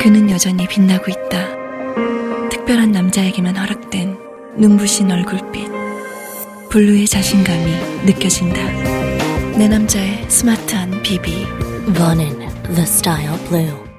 그는 여전히 빛나고 있다. 특별한 남자에게만 허락된 눈부신 얼굴빛. 블루의 자신감이 느껴진다. 내 남자의 스마트한 비비. Vonin, the style blue.